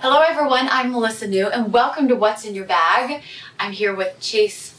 Hello, everyone. I'm Melissa Niu, and welcome to What's in Your Bag. I'm here with Chase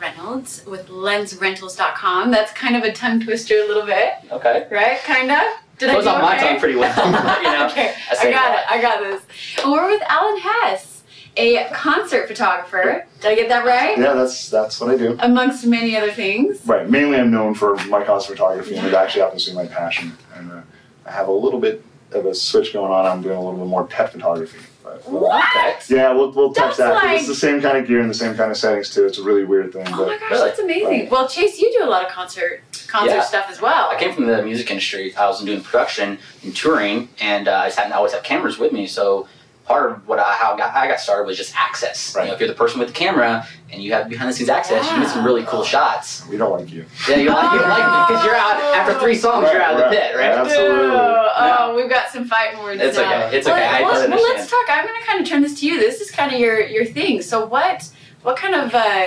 Reynolds with LensRentals.com. That's kind of a tongue twister, a little bit, Okay. right? Kind of. Did It was I do on my tongue pretty well. you know. okay, I I, got it. I got this. And we're with Alan Hess, a concert photographer. Did I get that right? Yeah, that's that's what I do. Amongst many other things. Right. Mainly, I'm known for my concert photography, and it actually happens to be my passion. And uh, I have a little bit of a switch going on. I'm doing a little bit more pet photography. But, What? Yeah, we'll we'll touch That's that. like- It's the same kind of gear and the same kind of settings too. It's a really weird thing, Oh but my gosh, Really? that's amazing. Right. Well, Chase, you do a lot of concert concert Yeah. stuff as well. I came from the music industry. I was doing production and touring, and uh, I just hadn't always have cameras with me. So part of what I, how I got, started was just access. You Right. know, if you're the person with the camera and you have behind the scenes access, you get some really cool shots. we don't like you. Yeah, you don't like, you don't like me because you're out after three songs. you're out of the pit, right? right. Absolutely. Oh, oh, No. we've got some fighting words It's now. okay. It's well, okay. I well, totally well, let's talk. I'm going to kind of turn this to you. This is kind of your your thing. So what what kind of uh,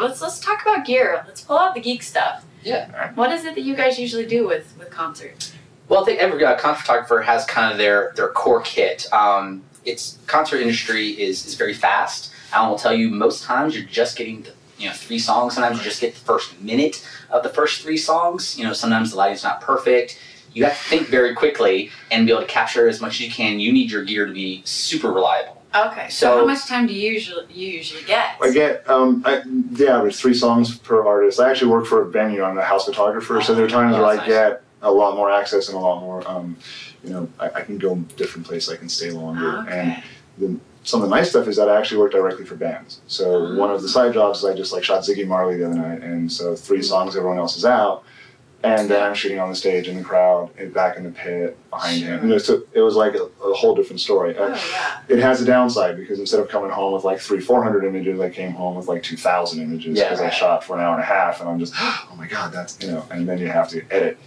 let's let's talk about gear. Let's pull out the geek stuff. Yeah. What is it that you guys usually do with with concerts? Well, I think every uh, concert photographer has kind of their their core kit. Um, it's concert industry is is very fast. Alan will tell you most times you're just getting the you know three songs. Sometimes you just get the first minute of the first three songs. You know sometimes the lighting's not perfect. You have to think very quickly and be able to capture as much as you can. You need your gear to be super reliable. Okay. So, So- how much time do you usually you usually get? I get um, I, the average three songs per artist. I actually work for a venue. I'm a house photographer, so there are times Oh, where I that's nice. get a lot more access and a lot more. Um, you know, I, I can go different places. I can stay longer, Okay. and okay. some of the nice stuff is that I actually work directly for bands. So Ah. one of the side jobs is I just like shot Ziggy Marley the other night, and so three songs, everyone else is out, and then I'm shooting on the stage in the crowd, and back in the pit behind him. Sure. You know, so it was like a, a whole different story. Oh yeah. it has a downside because instead of coming home with like three, four hundred images, I came home with like two thousand images Yeah, because I shot for an hour and a half, and I'm just, oh my god, that's you know, and then you have to edit.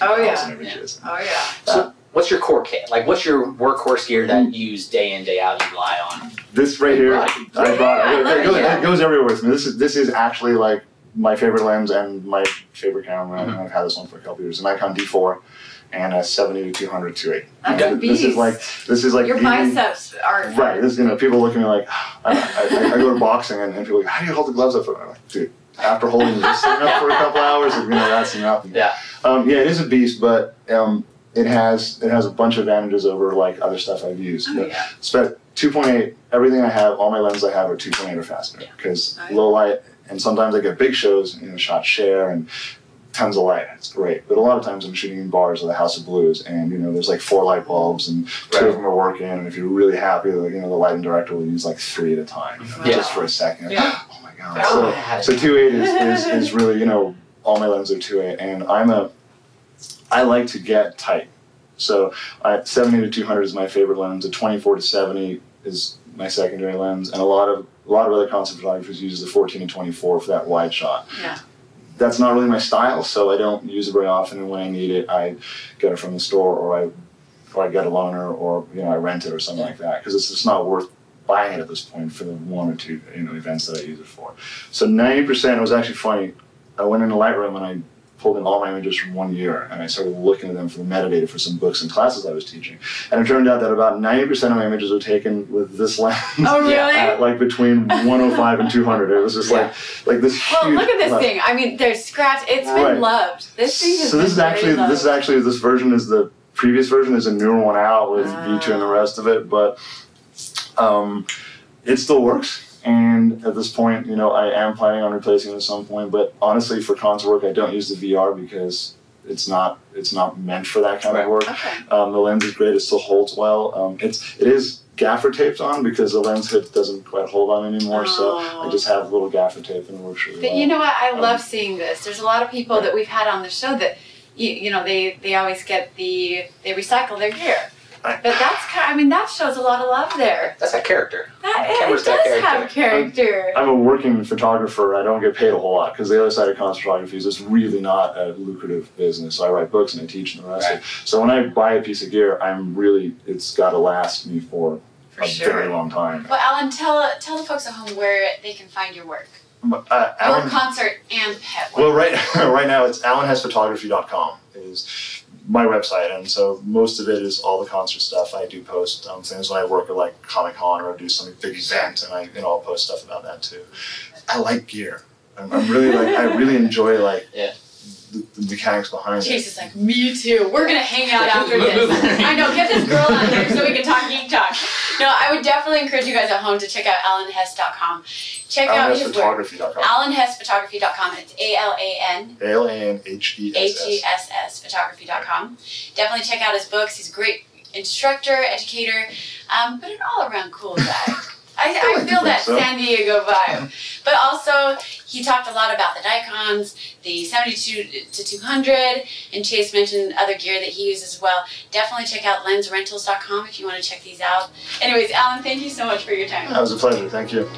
Oh, yeah. 2,000 images. Oh yeah. So, what's your core kit? Like, what's your workhorse gear that you use day in day out? You rely on. This right here, I brought Yeah, it. It, goes, it. it goes everywhere with me. This is this is actually like my favorite lens and my favorite camera. Mm-hmm. I've had this one for a couple years. An Nikon D4 and a 70 to 200 2.8. That's Okay. a This is like this is like your the- biceps are Right. This you know people look at me like I, I, I go to boxing and, and people are like how do you hold the gloves up? I'm like, dude. After holding this thing up for a couple hours, you know that's nothing. Yeah. Um, yeah, it is a beast, but um, it has it has a bunch of advantages over like other stuff I've used. Oh But yeah. Spec 2.8, everything I have, all my lenses I have are 2.8 or faster Yeah. because Oh, yeah. low light, and sometimes I get big shows, you know, shot share and tons of light. It's great, but a lot of times I'm shooting in bars or the House of Blues, and you know, there's like four light bulbs, and two Right. of them are working, and if you're really happy, like, you know, the lighting director will use like three at a time, you know, Yeah. just for a second. Yeah. Oh my god! Oh, So, so 2.8 is, is, is really, you know, all my lenses are 2.8, and I'm a, I like to get tight. So I, 70 to 200 is my favorite lens. A 24 to 70 is my secondary lens, and a lot of a lot of other concept photographers use the 14 to 24 for that wide shot. Yeah. That's not really my style, so I don't use it very often. And when I need it, I get it from the store, or I, or I get a loaner, or you know, I rent it or something like that, because it's just not worth buying it at this point for the one or two you know events that I use it for. So 90%. It was actually funny. I went into Lightroom and I pulled in all my images from one year and I started looking at them for the metadata for some books and classes I was teaching. And it turned out that about 90% of my images were taken with this lens. Oh really? At like between 105 and 200. It was just like like this Well, look at this lens. thing. I mean, there's scratch. It's been Right. loved. This thing has So been this is actually loved. this is actually this version is the previous version. There's a newer one out with V2 and the Ah. rest of it, but um, it still works. And at this point, you know, I am planning on replacing it at some point. But honestly, for concert work, I don't use the VR because it's not it's not meant for that kind Right. of work. Okay. Um, the lens is great; it still holds well. Um, it's it is gaffer taped on because the lens hip doesn't quite hold on anymore. So I Oh. just have a little gaffer tape and it works really But well. you know what? I Um, love seeing this. There's a lot of people that we've had on the show that, you, you know, they they always get the they recycle their gear. I- But that's kind. I mean, that shows a lot of love there. That's that character. That it, Camera's it got does have character. I'm a working photographer. I don't get paid a whole lot because the other side of concert photography is it's really not a lucrative business. So I write books and I teach and the rest. Right. Of it. So when I buy a piece of gear, I'm really it's got to last me for, For a sure. very long time. Well, Alan, tell tell the folks at home where they can find your work, But, uh, your Alan, concert and pet well, right right now it's AlanHessPhotography.com is my website, and so most of it is all the concert stuff. I do post um, things when I work at like Comic Con or I do some big event, and I you know I'll post stuff about that too. I like gear. I'm, I'm really like I really enjoy like Yeah. the, the mechanics behind it. Chase it. is like, me too. We're gonna hang out after this. I know, get this girl out here so No, I would definitely encourage you guys at home to check out alanhess.com. Check out his work. AlanHessPhotography.com. It's A L A N A L A N H E H S E S. S S photography.com. Definitely check out his books. He's a great instructor, educator, um, but an all around cool guy. I, I I feel that so. San Diego vibe. But also, he talked a lot about the Nikons, the 72 to 200, and Chase mentioned other gear that he uses as well. Definitely check out lensrentals.com if you want to check these out. Anyways, Alan, thank you so much for your time. That was a pleasure. Thank you.